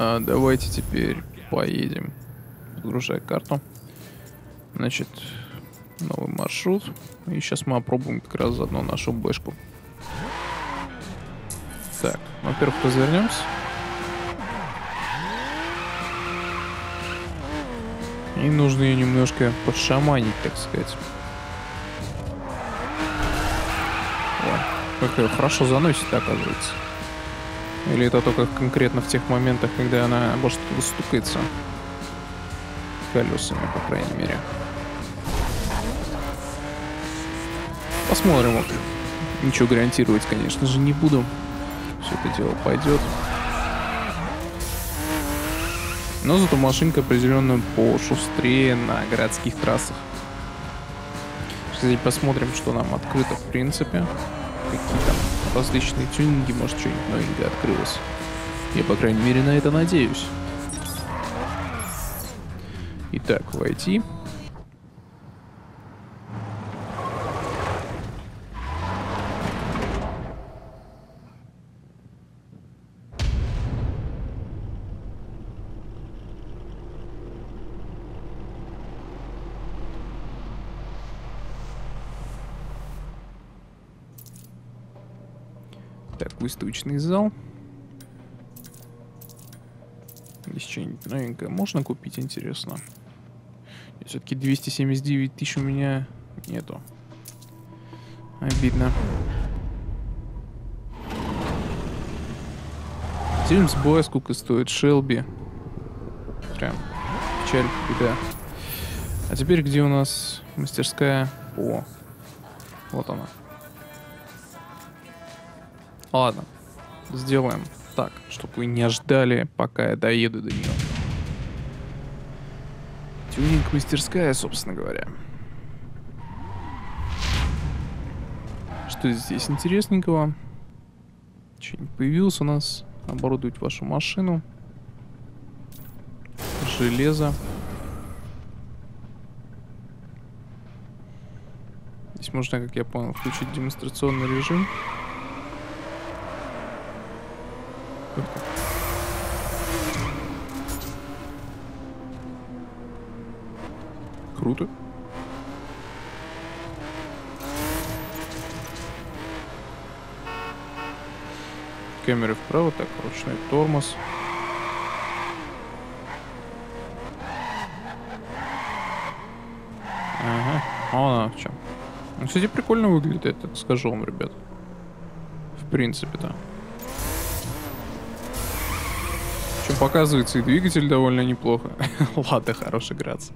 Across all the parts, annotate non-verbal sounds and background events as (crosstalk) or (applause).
А, давайте теперь поедем. Загружай карту. Значит, новый маршрут. И сейчас мы опробуем как раз заодно нашу бэшку. Во-первых, развернемся. И нужно ее немножко подшаманить, так сказать. Ой, как ее хорошо заносит, оказывается. Или это только конкретно в тех моментах, когда она может выстукается колесами, по крайней мере. Посмотрим. Ничего гарантировать, конечно же, не буду. Все это дело пойдет. Но зато машинка определенно пошустрее на городских трассах. Кстати, посмотрим, что нам открыто в принципе. Какие там различные тюнинги, может что-нибудь новенькое открылось. Я, по крайней мере, на это надеюсь. Итак, войти. Выставочный зал. Здесь что-нибудь новенькое можно купить, интересно? Все-таки 279 тысяч у меня нету. Обидно. Джеймс Бой, сколько стоит Шелби. Прям печаль, беда. А теперь где у нас мастерская? О, вот она. Ладно, сделаем так, чтобы вы не ждали, пока я доеду до нее. Тюнинг мастерская, собственно говоря. Что здесь интересненького? Что-нибудь появилось у нас? Оборудовать вашу машину. Железо. Здесь можно, как я понял, включить демонстрационный режим. Круто. Камеры вправо, так, ручной тормоз. Ага, а она в чем? Ну, кстати, прикольно выглядит это, скажу вам, ребят. В принципе-то. Причем показывается и двигатель довольно неплохо. (laughs) Ладно, хорош играться.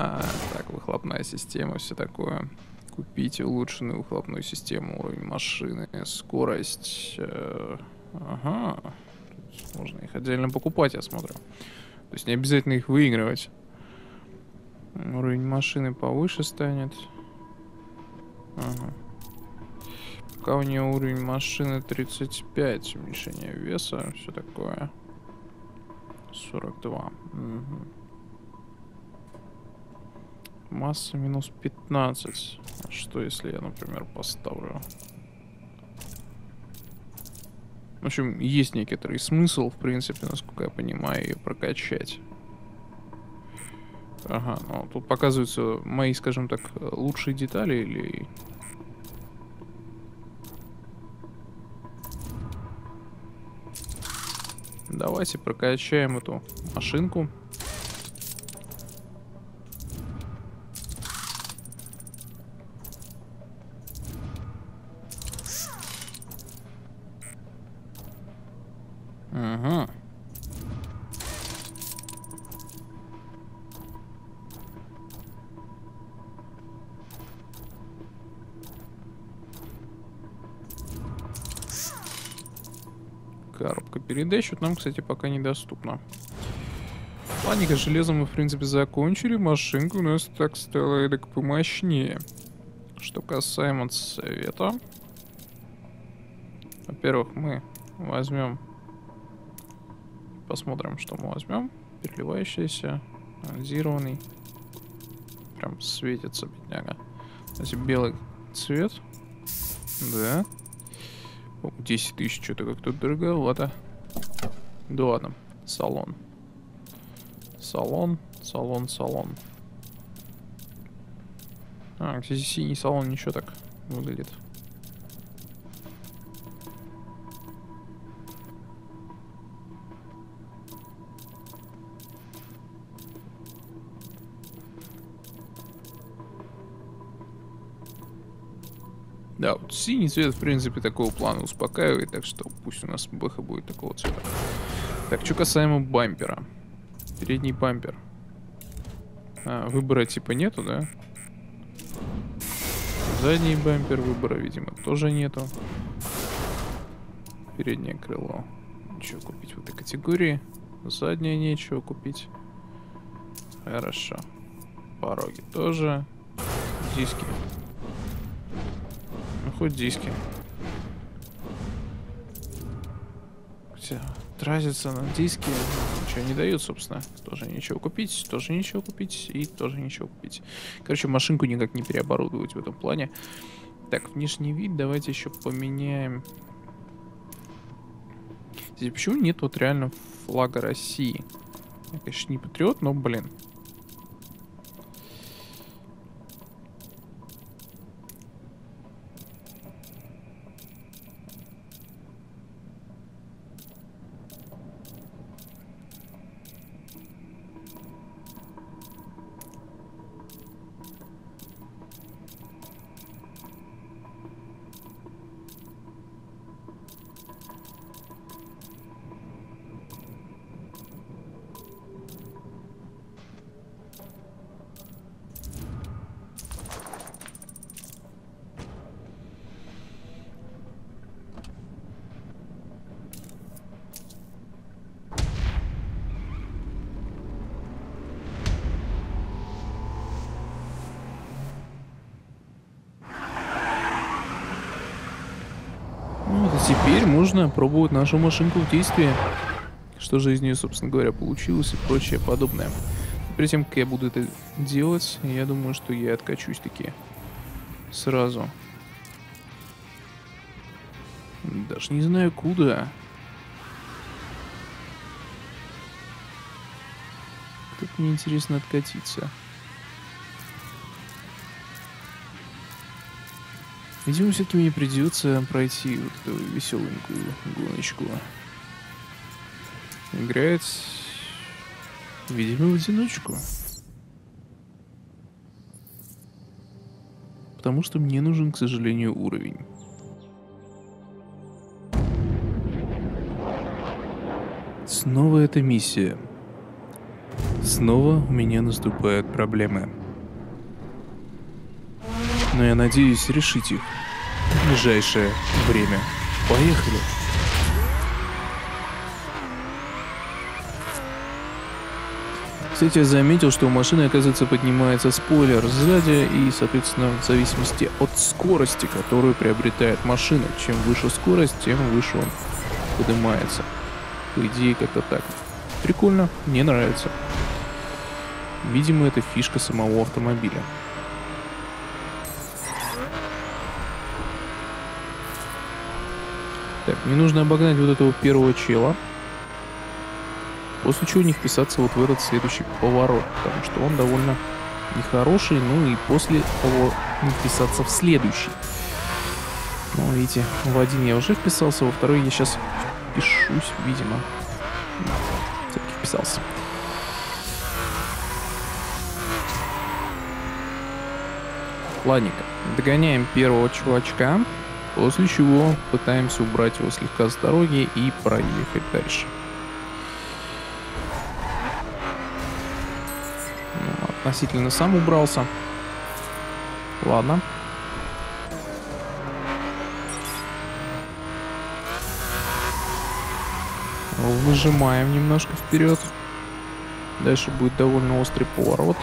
А, так, выхлопная система, все такое. Купить улучшенную выхлопную систему, уровень машины, скорость. Э, ага. Можно их отдельно покупать, я смотрю. То есть не обязательно их выигрывать. Уровень машины повыше станет. Ага. Пока у нее уровень машины 35, уменьшение веса, все такое. 42. Угу. Масса минус 15. А что если я, например, поставлю? В общем, есть некоторый смысл, в принципе, насколько я понимаю, ее прокачать. Ага, ну тут показываются мои, скажем так, лучшие детали или... Давайте прокачаем эту машинку. Передачу нам, кстати, пока недоступно. Планика железа мы, в принципе, закончили. Машинка у нас так стала эдак помощнее. Что касаемо цвета. Во-первых, мы возьмем... Посмотрим, что мы возьмем. Переливающийся, анализированный. Прям светится, бедняга. Кстати, белый цвет. Да. О, 10 тысяч, что-то как-то дороговато. Да ладно. Салон. Салон, салон, салон. А, кстати, синий салон ничего так выглядит. Да, вот синий цвет, в принципе, такого плана успокаивает, так что пусть у нас бэха будет такого цвета. Так, что касаемо бампера. Передний бампер. А, выбора типа нету, да? Задний бампер выбора, видимо, тоже нету. Переднее крыло. Ничего купить в этой категории. Заднее нечего купить. Хорошо. Пороги тоже. Диски. Хоть диски. Хотя тратиться на диски ничего не дают, собственно. Тоже ничего купить, тоже ничего купить и тоже ничего купить. Короче, машинку никак не переоборудовать в этом плане. Так, внешний вид давайте еще поменяем. Здесь почему нет вот реально флага России? Я, конечно, не патриот, но, блин, теперь можно пробовать нашу машинку в действии. Что же из нее, собственно говоря, получилось и прочее подобное. Перед тем, как я буду это делать, я думаю, что я откачусь таки сразу. Даже не знаю куда. Как мне интересно откатиться. Видимо, все-таки мне придется пройти вот эту веселенькую гоночку. Играть, видимо, в одиночку. Потому что мне нужен, к сожалению, уровень. Снова эта миссия. Снова у меня наступают проблемы но я надеюсь решить их в ближайшее время. Поехали! Кстати, я заметил, что у машины, оказывается, поднимается спойлер сзади, и, соответственно, в зависимости от скорости, которую приобретает машина, чем выше скорость, тем выше он поднимается. По идее, как-то так. Прикольно, мне нравится. Видимо, это фишка самого автомобиля. Так, мне нужно обогнать вот этого первого чела. После чего не вписаться вот в этот следующий поворот, потому что он довольно нехороший, ну и после того не вписаться в следующий. Ну, видите, в один я уже вписался, во второй я сейчас впишусь, видимо. Все-таки вписался. Ладненько, догоняем первого чувачка. После чего пытаемся убрать его слегка с дороги и проехать дальше. Ну, относительно сам убрался. Ладно. Выжимаем немножко вперед. Дальше будет довольно острый поворот.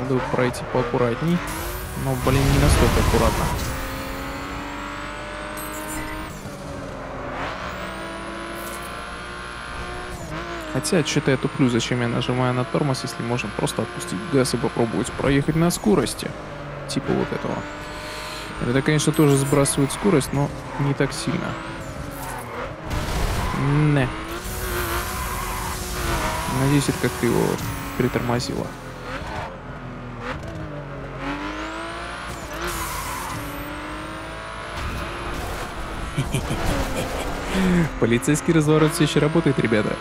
Надо пройти поаккуратней. Но, блин, не настолько аккуратно. Хотя, что-то я туплю, зачем я нажимаю на тормоз, если можно просто отпустить газ и попробовать проехать на скорости. Типа вот этого. Это, конечно, тоже сбрасывает скорость, но не так сильно. Не. Надеюсь, это как-то его притормозило. (laughs) Полицейский разворот все еще работает, ребята.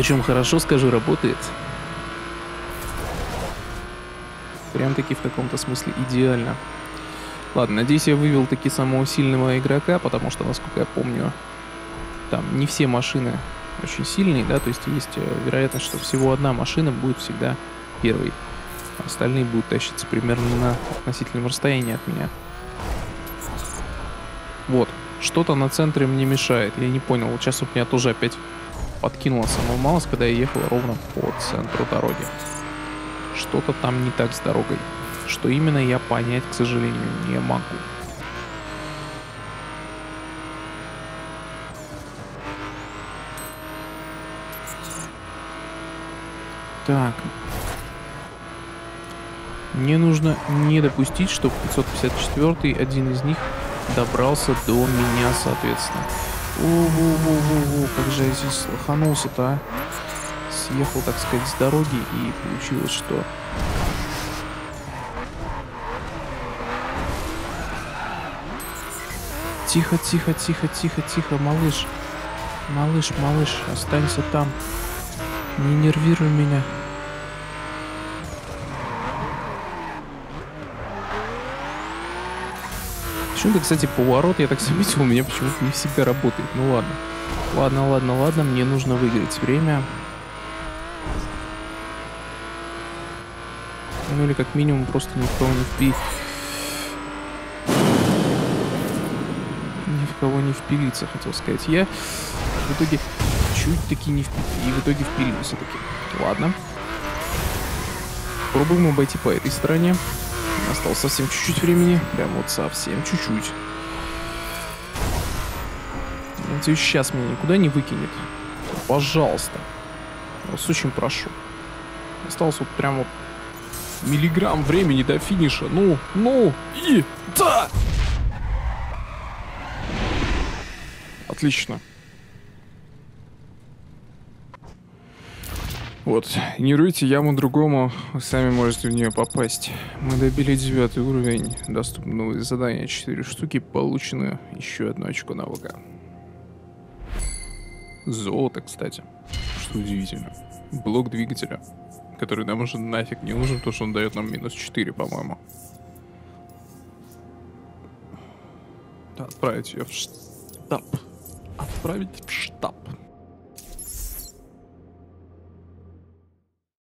Причем хорошо скажу, работает. Прям-таки в каком-то смысле идеально. Ладно, надеюсь, я вывел таки самого сильного игрока, потому что, насколько я помню, там не все машины очень сильные, да, то есть есть э, вероятность, что всего одна машина будет всегда первой. Остальные будут тащиться примерно на относительном расстоянии от меня. Вот, что-то на центре мне мешает, я не понял. Вот сейчас у меня тоже опять подкинула самую малость, когда я ехал ровно по центру дороги. Что-то там не так с дорогой. Что именно, я понять, к сожалению, не могу. Так. Мне нужно не допустить, чтобы 554 один из них добрался до меня, соответственно. О-во-во-во-во, как же я здесь лоханулся-то, а? Съехал, так сказать, с дороги и получилось, что... Тихо, тихо, тихо, тихо, тихо, малыш. Малыш, малыш, останься там. Не нервируй меня. Почему-то, кстати, поворот, я так заметил, у меня почему-то не всегда работает. Ну ладно. Ладно, ладно, ладно, мне нужно выиграть время. Ну или как минимум просто ни в кого не впи... Ни в кого не впилиться, хотел сказать. Я в итоге чуть-таки не впи... И в итоге впилился таки. Ладно. Пробуем обойти по этой стороне. Осталось совсем чуть-чуть времени. Прям вот совсем чуть-чуть. Надеюсь, сейчас меня никуда не выкинет. Пожалуйста. Вас очень прошу. Осталось вот прям вот миллиграмм времени до финиша. Ну, ну и да! Отлично. Вот, не руйте яму другому, вы сами можете в нее попасть. Мы добили девятый уровень, доступны новые задания, 4 штуки, получено еще одно очко навыка. Золото, кстати, что удивительно. Блок двигателя, который нам уже нафиг не нужен, потому что он дает нам минус 4, по-моему. Отправить ее в штаб. Отправить в штаб.